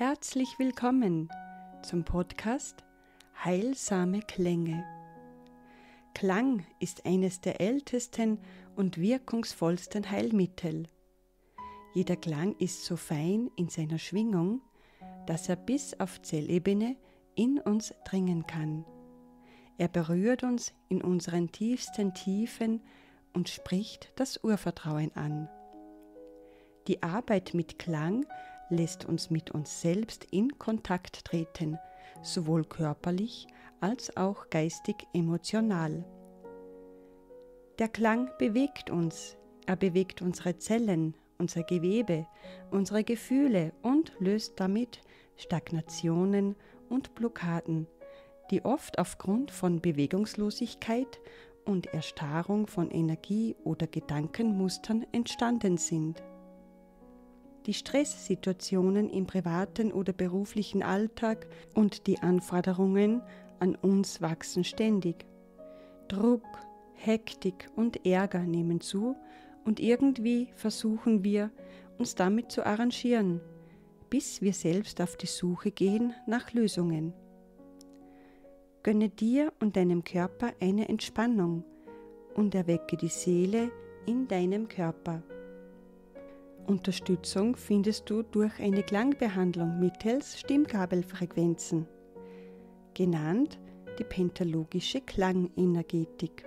Herzlich willkommen zum Podcast Heilsame Klänge. Klang ist eines der ältesten und wirkungsvollsten Heilmittel. Jeder Klang ist so fein in seiner Schwingung, dass er bis auf Zellebene in uns dringen kann. Er berührt uns in unseren tiefsten Tiefen und spricht das Urvertrauen an. Die Arbeit mit Klang lässt uns mit uns selbst in Kontakt treten, sowohl körperlich als auch geistig emotional. Der Klang bewegt uns, er bewegt unsere Zellen, unser Gewebe, unsere Gefühle und löst damit Stagnationen und Blockaden, die oft aufgrund von Bewegungslosigkeit und Erstarrung von Energie oder Gedankenmustern entstanden sind. Die Stresssituationen im privaten oder beruflichen Alltag und die Anforderungen an uns wachsen ständig. Druck, Hektik und Ärger nehmen zu und irgendwie versuchen wir, uns damit zu arrangieren, bis wir selbst auf die Suche gehen nach Lösungen. Gönne dir und deinem Körper eine Entspannung und erwecke die Seele in deinem Körper. Unterstützung findest du durch eine Klangbehandlung mittels Stimmgabelfrequenzen, genannt die pentalogische Klangenergetik.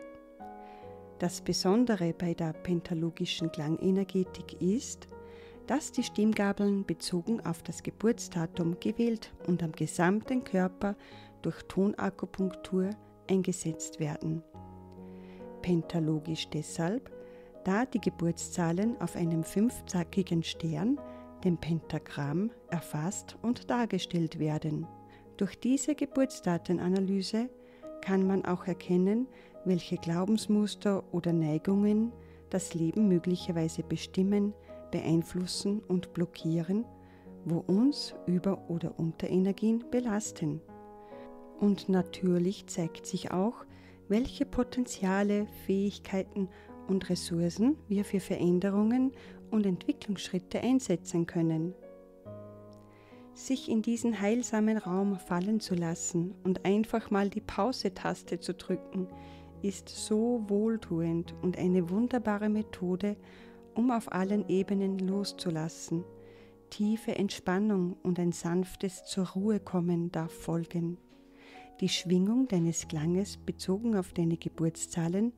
Das Besondere bei der pentalogischen Klangenergetik ist, dass die Stimmgabeln bezogen auf das Geburtsdatum gewählt und am gesamten Körper durch Tonakupunktur eingesetzt werden. Pentalogisch deshalb, da die Geburtszahlen auf einem fünfzackigen Stern, dem Pentagramm, erfasst und dargestellt werden. Durch diese Geburtsdatenanalyse kann man auch erkennen, welche Glaubensmuster oder Neigungen das Leben möglicherweise bestimmen, beeinflussen und blockieren, wo uns Über- oder Unterenergien belasten. Und natürlich zeigt sich auch, welche Potenziale, Fähigkeiten und Ressourcen wir für Veränderungen und Entwicklungsschritte einsetzen können. Sich in diesen heilsamen Raum fallen zu lassen und einfach mal die Pause-Taste zu drücken, ist so wohltuend und eine wunderbare Methode, um auf allen Ebenen loszulassen. Tiefe Entspannung und ein sanftes Zur Ruhe kommen darf folgen. Die Schwingung deines Klanges bezogen auf deine Geburtszahlen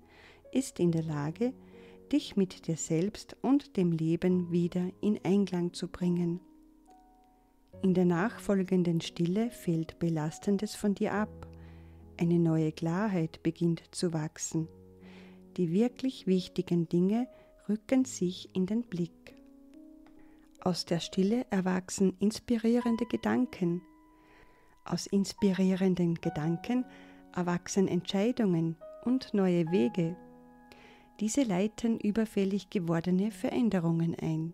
ist in der Lage, dich mit dir selbst und dem Leben wieder in Einklang zu bringen. In der nachfolgenden Stille fällt Belastendes von dir ab, eine neue Klarheit beginnt zu wachsen. Die wirklich wichtigen Dinge rücken sich in den Blick. Aus der Stille erwachsen inspirierende Gedanken, aus inspirierenden Gedanken erwachsen Entscheidungen und neue Wege. Diese leiten überfällig gewordene Veränderungen ein.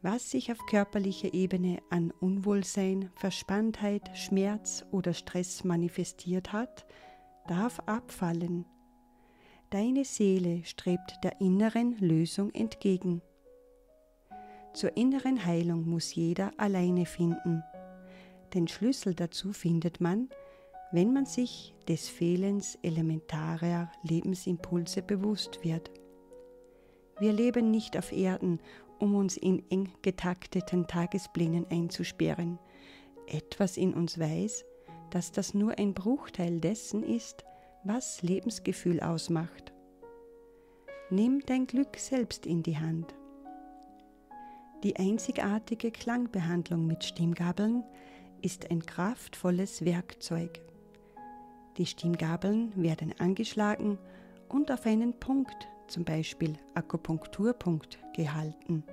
Was sich auf körperlicher Ebene an Unwohlsein, Verspanntheit, Schmerz oder Stress manifestiert hat, darf abfallen. Deine Seele strebt der inneren Lösung entgegen. Zur inneren Heilung muss jeder alleine finden. Den Schlüssel dazu findet man, wenn man sich des Fehlens elementarer Lebensimpulse bewusst wird. Wir leben nicht auf Erden, um uns in eng getakteten Tagesplänen einzusperren. Etwas in uns weiß, dass das nur ein Bruchteil dessen ist, was Lebensgefühl ausmacht. Nimm dein Glück selbst in die Hand. Die einzigartige Klangbehandlung mit Stimmgabeln ist ein kraftvolles Werkzeug. Die Stimmgabeln werden angeschlagen und auf einen Punkt, zum Beispiel Akupunkturpunkt, gehalten.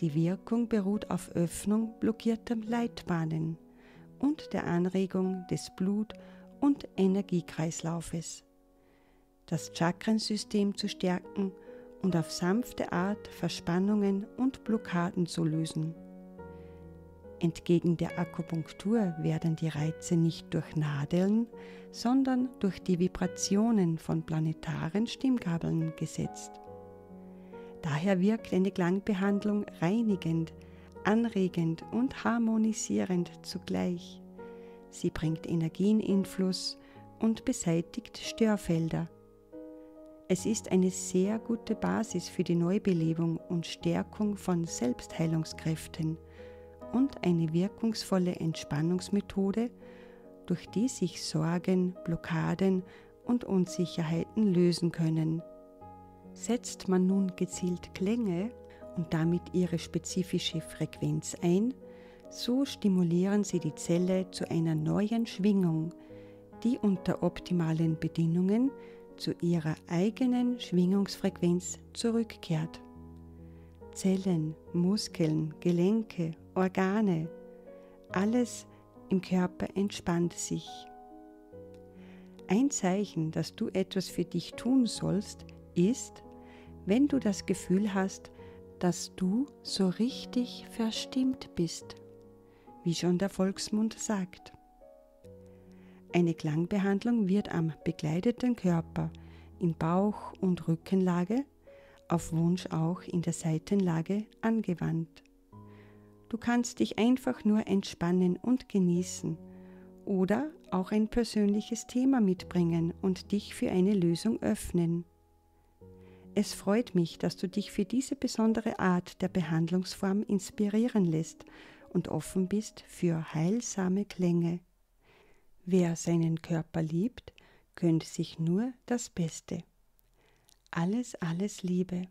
Die Wirkung beruht auf Öffnung blockierter Leitbahnen und der Anregung des Blut- und Energiekreislaufes. Das Chakrensystem zu stärken und auf sanfte Art Verspannungen und Blockaden zu lösen. Entgegen der Akupunktur werden die Reize nicht durch Nadeln, sondern durch die Vibrationen von planetaren Stimmgabeln gesetzt. Daher wirkt eine Klangbehandlung reinigend, anregend und harmonisierend zugleich. Sie bringt Energien in Fluss und beseitigt Störfelder. Es ist eine sehr gute Basis für die Neubelebung und Stärkung von Selbstheilungskräften und eine wirkungsvolle Entspannungsmethode, durch die sich Sorgen, Blockaden und Unsicherheiten lösen können. Setzt man nun gezielt Klänge und damit ihre spezifische Frequenz ein, so stimulieren sie die Zelle zu einer neuen Schwingung, die unter optimalen Bedingungen zu ihrer eigenen Schwingungsfrequenz zurückkehrt. Zellen, Muskeln, Gelenke, Organe, alles im Körper entspannt sich. Ein Zeichen, dass du etwas für dich tun sollst, ist, wenn du das Gefühl hast, dass du so richtig verstimmt bist, wie schon der Volksmund sagt. Eine Klangbehandlung wird am bekleideten Körper in Bauch- und Rückenlage, auf Wunsch auch in der Seitenlage angewandt. Du kannst dich einfach nur entspannen und genießen oder auch ein persönliches Thema mitbringen und dich für eine Lösung öffnen. Es freut mich, dass du dich für diese besondere Art der Behandlungsform inspirieren lässt und offen bist für heilsame Klänge. Wer seinen Körper liebt, gönnt sich nur das Beste. Alles, alles Liebe.